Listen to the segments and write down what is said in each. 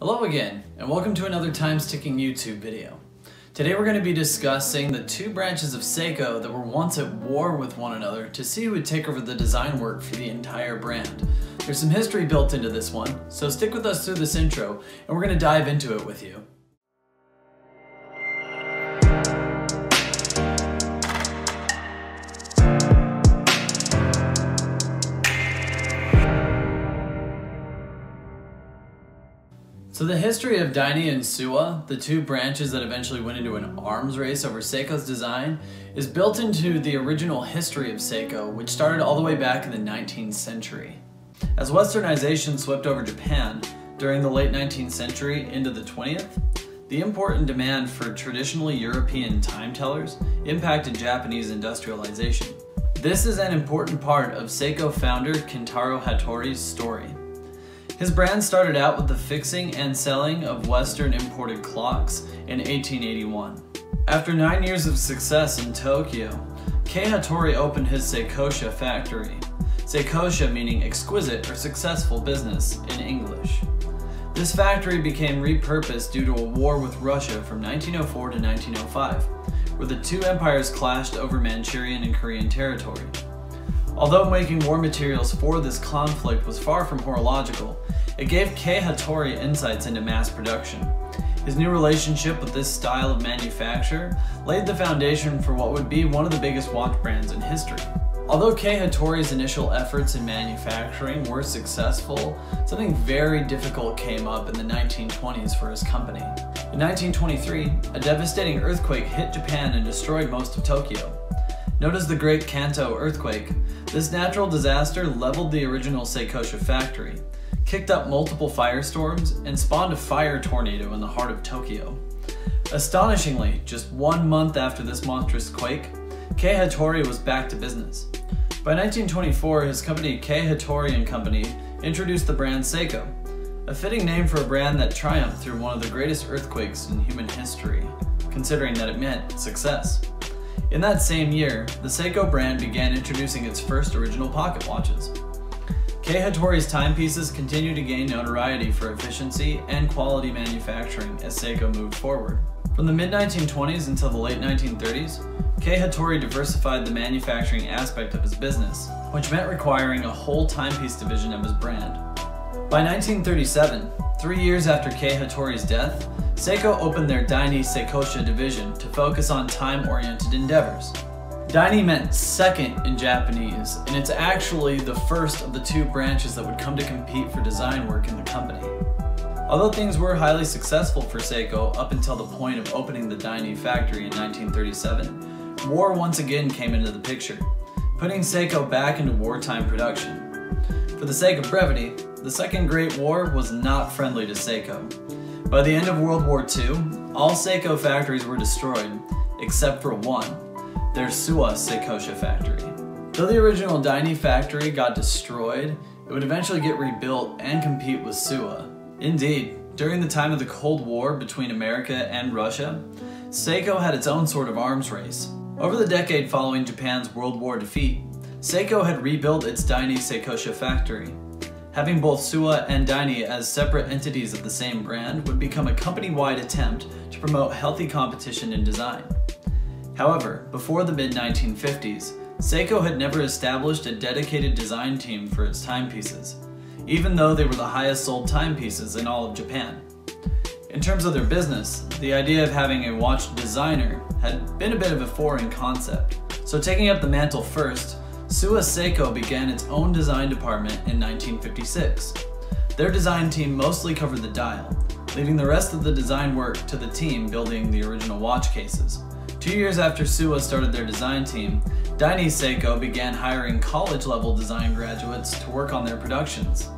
Hello again, and welcome to another Times Ticking YouTube video. Today we're going to be discussing the two branches of Seiko that were once at war with one another to see who would take over the design work for the entire brand. There's some history built into this one, so stick with us through this intro, and we're going to dive into it with you. So the history of Daini and Suwa, the two branches that eventually went into an arms race over Seiko's design, is built into the original history of Seiko, which started all the way back in the 19th century. As westernization swept over Japan during the late 19th century into the 20th, the import and demand for traditionally European time tellers impacted Japanese industrialization. This is an important part of Seiko founder Kintaro Hattori's story. His brand started out with the fixing and selling of Western imported clocks in 1881. After nine years of success in Tokyo, Kei Hattori opened his Seikosha factory. Seikosha meaning exquisite or successful business in English. This factory became repurposed due to a war with Russia from 1904 to 1905, where the two empires clashed over Manchurian and Korean territory. Although making war materials for this conflict was far from horological, it gave Kei Hattori insights into mass production. His new relationship with this style of manufacture laid the foundation for what would be one of the biggest watch brands in history. Although Kei Hattori's initial efforts in manufacturing were successful, something very difficult came up in the 1920s for his company. In 1923, a devastating earthquake hit Japan and destroyed most of Tokyo. Known as the Great Kanto earthquake, this natural disaster leveled the original Seikosha factory, kicked up multiple firestorms, and spawned a fire tornado in the heart of Tokyo. Astonishingly, just one month after this monstrous quake, Kei Hattori was back to business. By 1924, his company Kei Hattori & Company introduced the brand Seiko, a fitting name for a brand that triumphed through one of the greatest earthquakes in human history, considering that it meant success. In that same year, the Seiko brand began introducing its first original pocket watches. Kei Hattori's timepieces continued to gain notoriety for efficiency and quality manufacturing as Seiko moved forward. From the mid-1920s until the late 1930s, Kei Hattori diversified the manufacturing aspect of his business, which meant requiring a whole timepiece division of his brand. By 1937, three years after Kei Hattori's death, Seiko opened their Daini Seikosha division to focus on time-oriented endeavors. Daini meant second in Japanese, and it's actually the first of the two branches that would come to compete for design work in the company. Although things were highly successful for Seiko up until the point of opening the Daini factory in 1937, war once again came into the picture, putting Seiko back into wartime production. For the sake of brevity, the Second Great War was not friendly to Seiko. By the end of World War II, all Seiko factories were destroyed, except for one, their Suwa Seikosha factory. Though the original Daini factory got destroyed, it would eventually get rebuilt and compete with Suwa. Indeed, during the time of the Cold War between America and Russia, Seiko had its own sort of arms race. Over the decade following Japan's World War defeat, Seiko had rebuilt its Daini Seikosha factory, Having both Suwa and Daini as separate entities of the same brand would become a company-wide attempt to promote healthy competition in design. However, before the mid-1950s, Seiko had never established a dedicated design team for its timepieces, even though they were the highest sold timepieces in all of Japan. In terms of their business, the idea of having a watch designer had been a bit of a foreign concept, so taking up the mantle first Suwa Seiko began its own design department in 1956. Their design team mostly covered the dial, leaving the rest of the design work to the team building the original watch cases. Two years after Suwa started their design team, Daini Seiko began hiring college-level design graduates to work on their productions.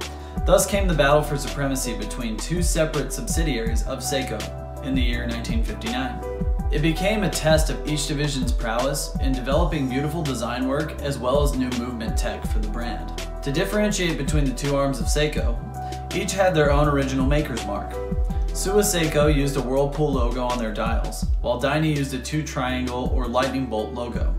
Thus came the battle for supremacy between two separate subsidiaries of Seiko in the year 1959. It became a test of each division's prowess in developing beautiful design work as well as new movement tech for the brand. To differentiate between the two arms of Seiko, each had their own original maker's mark. Suwa Seiko used a whirlpool logo on their dials, while Daini used a two triangle or lightning bolt logo.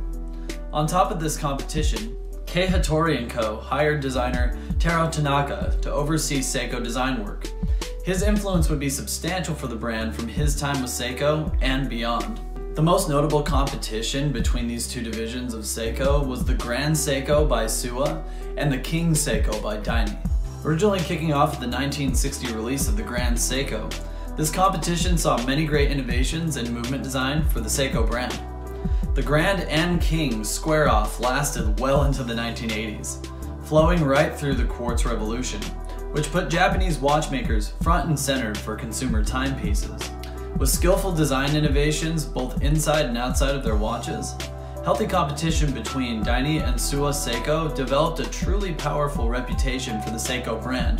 On top of this competition, Kei Hattori & Co. hired designer Taro Tanaka to oversee Seiko design work. His influence would be substantial for the brand from his time with Seiko and beyond. The most notable competition between these two divisions of Seiko was the Grand Seiko by Suwa and the King Seiko by Daini. Originally kicking off the 1960 release of the Grand Seiko, this competition saw many great innovations in movement design for the Seiko brand. The Grand and King square off lasted well into the 1980s, flowing right through the quartz revolution, which put Japanese watchmakers front and center for consumer timepieces. With skillful design innovations both inside and outside of their watches, healthy competition between Daini and Suwa Seiko developed a truly powerful reputation for the Seiko brand,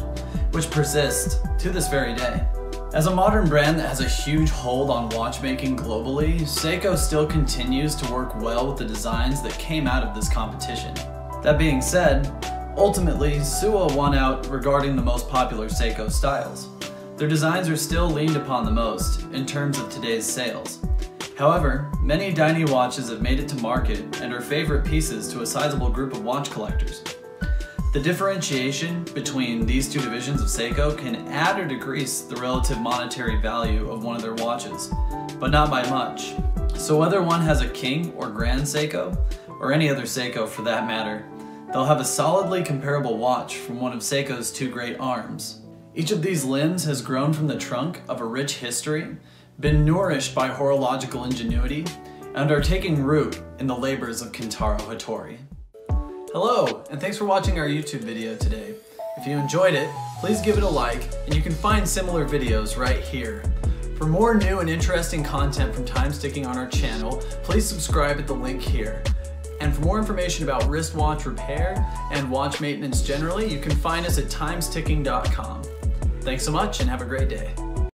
which persists to this very day. As a modern brand that has a huge hold on watchmaking globally, Seiko still continues to work well with the designs that came out of this competition. That being said, ultimately, Suwa won out regarding the most popular Seiko styles. Their designs are still leaned upon the most in terms of today's sales. However, many Daini watches have made it to market and are favorite pieces to a sizable group of watch collectors. The differentiation between these two divisions of Seiko can add or decrease the relative monetary value of one of their watches, but not by much. So whether one has a King or Grand Seiko, or any other Seiko for that matter, they'll have a solidly comparable watch from one of Seiko's two great arms. Each of these limbs has grown from the trunk of a rich history, been nourished by horological ingenuity, and are taking root in the labors of Kintaro Hattori. Hello, and thanks for watching our YouTube video today. If you enjoyed it, please give it a like, and you can find similar videos right here. For more new and interesting content from Times Ticking on our channel, please subscribe at the link here. And for more information about wristwatch repair and watch maintenance generally, you can find us at timesticking.com. Thanks so much and have a great day.